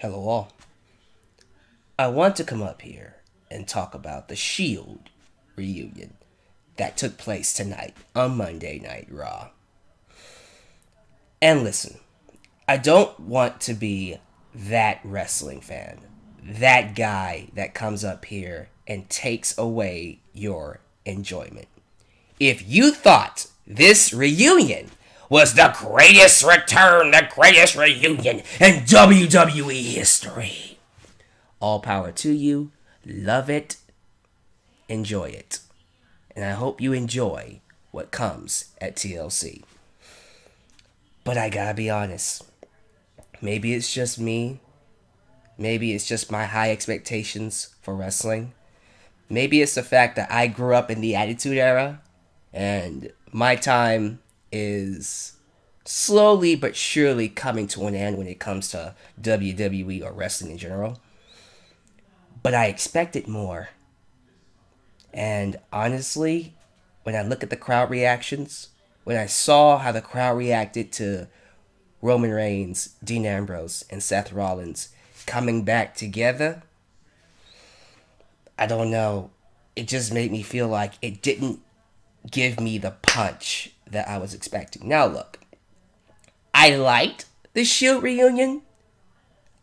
Hello, all. I want to come up here and talk about the Shield reunion that took place tonight on Monday Night Raw. And listen, I don't want to be that wrestling fan, that guy that comes up here and takes away your enjoyment. If you thought this reunion was the greatest return, the greatest reunion in WWE history. All power to you. Love it. Enjoy it. And I hope you enjoy what comes at TLC. But I gotta be honest. Maybe it's just me. Maybe it's just my high expectations for wrestling. Maybe it's the fact that I grew up in the Attitude Era and my time is slowly but surely coming to an end when it comes to WWE or wrestling in general. But I expected more. And honestly, when I look at the crowd reactions, when I saw how the crowd reacted to Roman Reigns, Dean Ambrose, and Seth Rollins coming back together, I don't know. It just made me feel like it didn't give me the punch that I was expecting. Now, look, I liked the Shield reunion.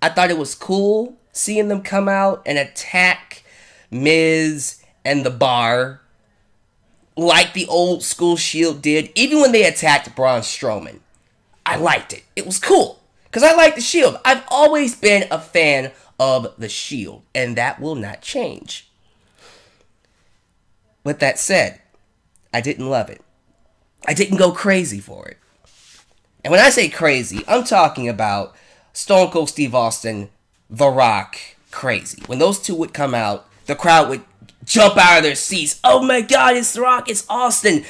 I thought it was cool seeing them come out and attack Miz and the bar like the old school Shield did, even when they attacked Braun Strowman. I liked it. It was cool because I like the Shield. I've always been a fan of the Shield, and that will not change. With that said, I didn't love it. I didn't go crazy for it. And when I say crazy, I'm talking about Stone Cold Steve Austin, The Rock, crazy. When those two would come out, the crowd would jump out of their seats. Oh my god, it's The Rock, it's Austin.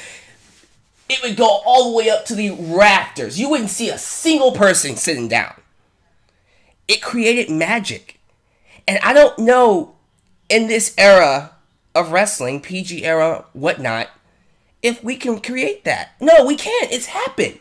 It would go all the way up to the rafters. You wouldn't see a single person sitting down. It created magic. And I don't know in this era of wrestling, PG era, whatnot, if we can create that. No, we can't. It's happened.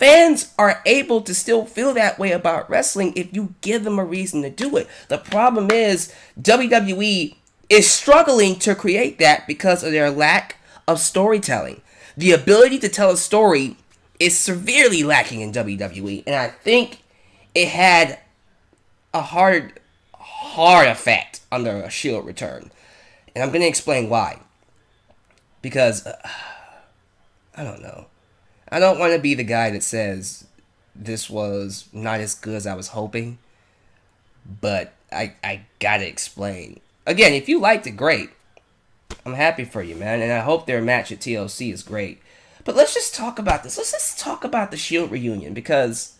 Fans are able to still feel that way about wrestling if you give them a reason to do it. The problem is WWE is struggling to create that because of their lack of storytelling. The ability to tell a story is severely lacking in WWE, and I think it had a hard, hard effect under a Shield return. And I'm going to explain why because uh, I don't know. I don't want to be the guy that says this was not as good as I was hoping, but I I gotta explain. Again, if you liked it, great. I'm happy for you, man, and I hope their match at TLC is great. But let's just talk about this. Let's just talk about the Shield reunion because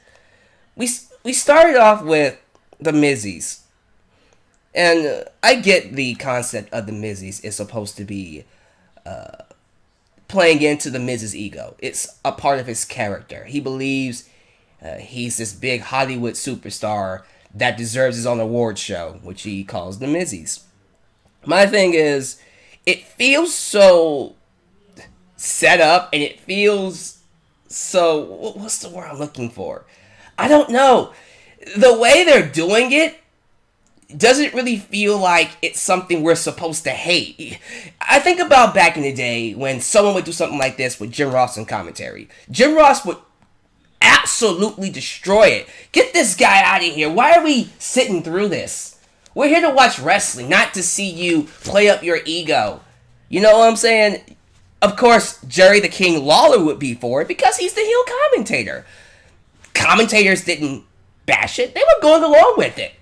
we we started off with the Mizzies, and I get the concept of the Mizzies is supposed to be uh, playing into the Miz's ego. It's a part of his character. He believes uh, he's this big Hollywood superstar that deserves his own award show, which he calls the Mizzies. My thing is, it feels so set up and it feels so. What's the word I'm looking for? I don't know. The way they're doing it doesn't really feel like it's something we're supposed to hate. I think about back in the day when someone would do something like this with Jim Ross in commentary. Jim Ross would absolutely destroy it. Get this guy out of here. Why are we sitting through this? We're here to watch wrestling, not to see you play up your ego. You know what I'm saying? Of course, Jerry the King Lawler would be for it because he's the heel commentator. Commentators didn't bash it, they were going along with it.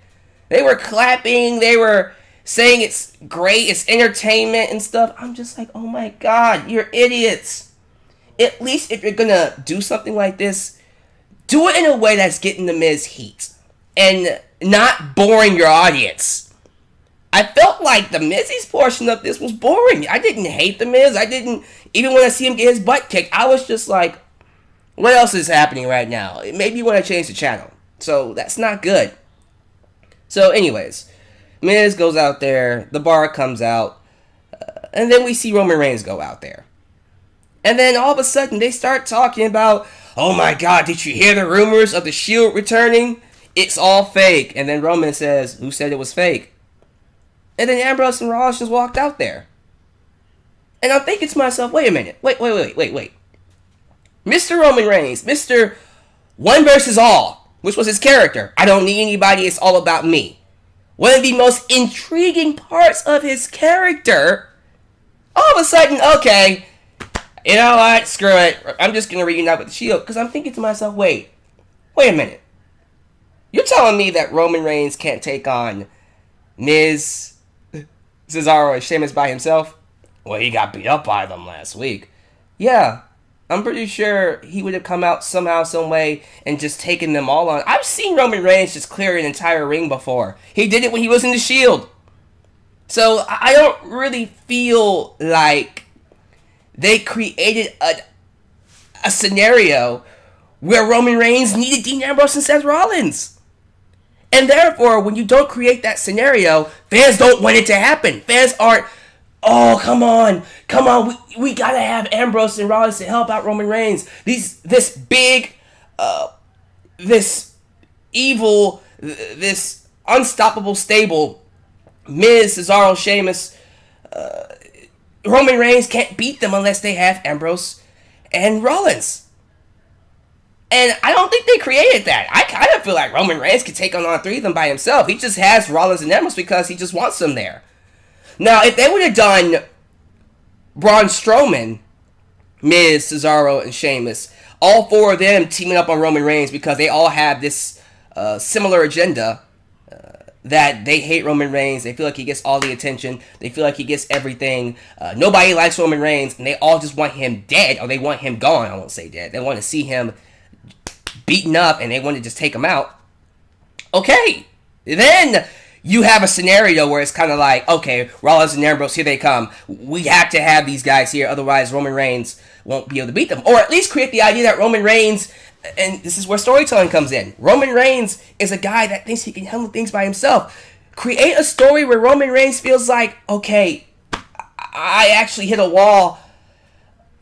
They were clapping, they were saying it's great, it's entertainment and stuff. I'm just like, oh my god, you're idiots. At least if you're gonna do something like this, do it in a way that's getting the Miz heat and not boring your audience. I felt like the Miz's portion of this was boring. I didn't hate the Miz. I didn't even want to see him get his butt kicked. I was just like, what else is happening right now? Maybe you want to change the channel. So that's not good. So, anyways, Miz goes out there, the bar comes out, uh, and then we see Roman Reigns go out there. And then all of a sudden they start talking about, oh my god, did you hear the rumors of the Shield returning? it's all fake. And then Roman says, who said it was fake? And then Ambrose and Rollins just walked out there. And I'm thinking to myself, wait a minute. Wait, wait, wait, wait, wait. Mr. Roman Reigns, Mr. One versus All, which was his character. I don't need anybody, it's all about me. One of the most intriguing parts of his character. All of a sudden, okay, you know what? Screw it. I'm just gonna reunite with the Shield because I'm thinking to myself, wait, wait a minute. You're telling me that Roman Reigns can't take on Miz, Cesaro, and Sheamus by himself? Well, he got beat up by them last week. Yeah, I'm pretty sure he would have come out somehow, some way, and just taken them all on. I've seen Roman Reigns just clear an entire ring before. He did it when he was in the Shield. So I don't really feel like they created a, a scenario where Roman Reigns needed Dean Ambrose and Seth Rollins. And therefore, when you don't create that scenario, fans don't want it to happen. Fans aren't, oh, come on, come on, we, we gotta have Ambrose and Rollins to help out Roman Reigns. These, this big, uh, this evil, this unstoppable stable, Miz, Cesaro, Sheamus, uh, Roman Reigns can't beat them unless they have Ambrose and Rollins. And I don't think they created that. I kind of feel like Roman Reigns could take on all three of them by himself. He just has Rollins and Ambrose because he just wants them there. Now, if they would have done Braun Strowman, Miz, Cesaro, and Sheamus, all four of them teaming up on Roman Reigns because they all have this uh, similar agenda, that they hate Roman Reigns. They feel like he gets all the attention. They feel like he gets everything. Uh, nobody likes Roman Reigns, and they all just want him dead, or they want him gone. I won't say dead. They want to see him beaten up, and they want to just take him out. Okay, then you have a scenario where it's kind of like, okay, Rollins and Ambrose, here they come. We have to have these guys here, otherwise Roman Reigns won't be able to beat them. Or at least create the idea that Roman Reigns and this is where storytelling comes in. Roman Reigns is a guy that thinks he can handle things by himself. Create a story where Roman Reigns feels like, okay, I actually hit a wall.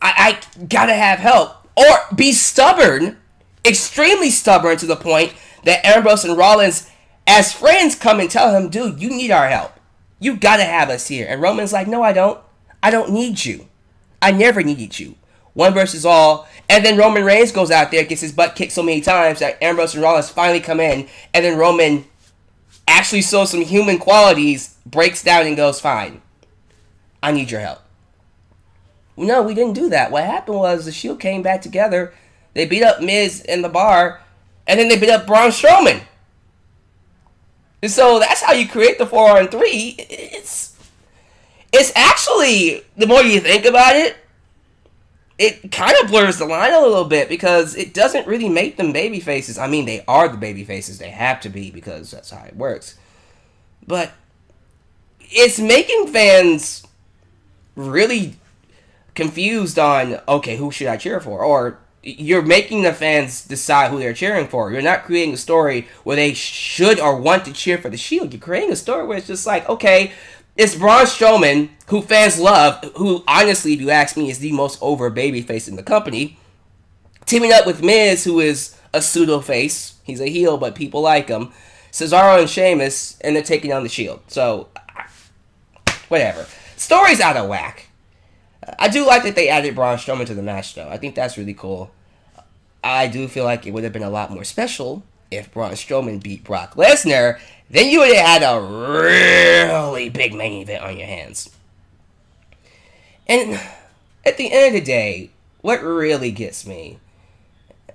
I, I gotta have help. Or be stubborn, extremely stubborn to the point that Ambrose and Rollins, as friends, come and tell him, dude, you need our help. You gotta have us here. And Roman's like, no, I don't. I don't need you. I never needed you. One versus all. And then Roman Reigns goes out there, gets his butt kicked so many times that Ambrose and Rollins finally come in. And then Roman actually shows some human qualities, breaks down, and goes, Fine, I need your help. No, we didn't do that. What happened was the Shield came back together. They beat up Miz in the bar, and then they beat up Braun Strowman. So that's how you create the four on three. It's it's actually the more you think about it, it kind of blurs the line a little bit because it doesn't really make them baby faces. I mean, they are the baby faces. They have to be because that's how it works. But it's making fans really confused on okay, who should I cheer for? Or you're making the fans decide who they're cheering for. You're not creating a story where they should or want to cheer for the Shield. You're creating a story where it's just like, okay, it's Braun Strowman, who fans love, who honestly, if you ask me, is the most over babyface in the company, teaming up with Miz, who is a pseudo face. He's a heel, but people like him. Cesaro and Sheamus, and they're taking on the Shield. So, whatever. Story's out of whack. I do like that they added Braun Strowman to the match, though. I think that's really cool. I do feel like it would have been a lot more special if Braun Strowman beat Brock Lesnar then you would have had a really big main event on your hands. And at the end of the day, what really gets me,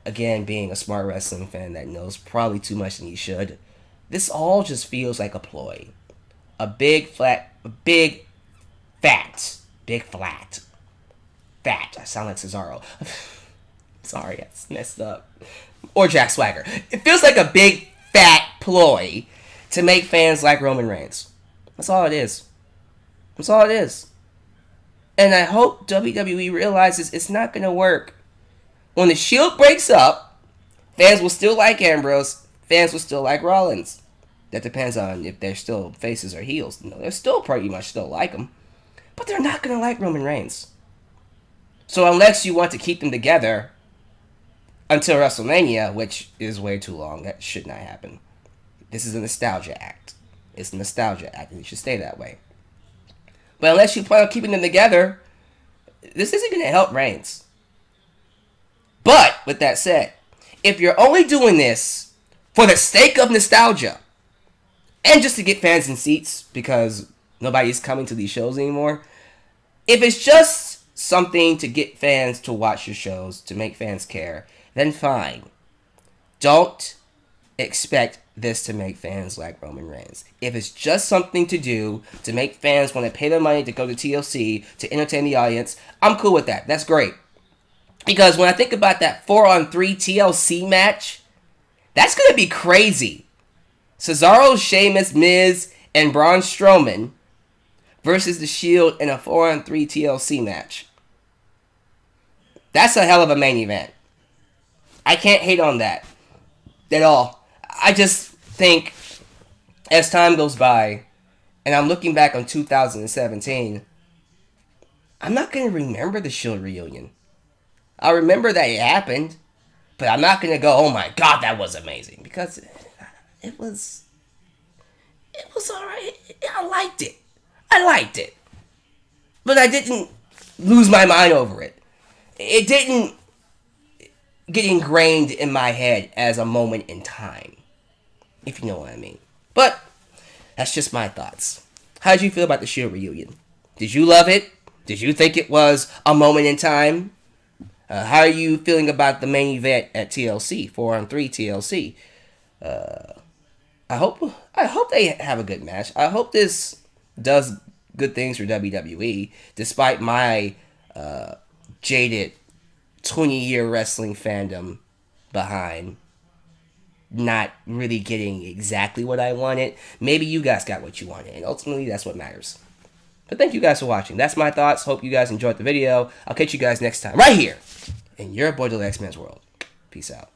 again, being a smart wrestling fan that knows probably too much than he should, this all just feels like a ploy. A big flat, a big fat, big flat, fat. I sound like Cesaro. Sorry, it's messed up. Or Jack Swagger. It feels like a big fat ploy to make fans like Roman Reigns. That's all it is. That's all it is. And I hope WWE realizes it's not going to work. When the Shield breaks up, fans will still like Ambrose, fans will still like Rollins. That depends on if they're still faces or heels. No, they're still pretty much still like them. But they're not going to like Roman Reigns. So unless you want to keep them together until WrestleMania, which is way too long, that should not happen. This is a nostalgia act. It's a nostalgia act, and it should stay that way. But unless you plan on keeping them together, this isn't going to help Reigns. But with that said, if you're only doing this for the sake of nostalgia and just to get fans in seats because nobody's coming to these shows anymore, if it's just something to get fans to watch your shows, to make fans care, then fine. Don't expect this to make fans like Roman Reigns. If it's just something to do to make fans want to pay their money to go to TLC to entertain the audience, I'm cool with that. That's great. Because when I think about that 4 on 3 TLC match, that's going to be crazy. Cesaro, Sheamus, Miz, and Braun Strowman versus The Shield in a 4 on 3 TLC match. That's a hell of a main event. I can't hate on that at all. I just think as time goes by, and I'm looking back on 2017, I'm not going to remember the Shield reunion. I remember that it happened, but I'm not going to go, oh my god, that was amazing. Because it was. It was alright. I liked it. I liked it. But I didn't lose my mind over it. It didn't get ingrained in my head as a moment in time if you know what I mean. But that's just my thoughts. How did you feel about the Shield reunion? Did you love it? Did you think it was a moment in time? Uh, how are you feeling about the main event at TLC, four on three TLC? Uh, I hope I hope they have a good match. I hope this does good things for WWE, despite my uh, jaded twenty year wrestling fandom behind not really getting exactly what I wanted. Maybe you guys got what you wanted, and ultimately that's what matters. But thank you guys for watching. That's my thoughts. Hope you guys enjoyed the video. I'll catch you guys next time, right here, in your boy X Man's World. Peace out.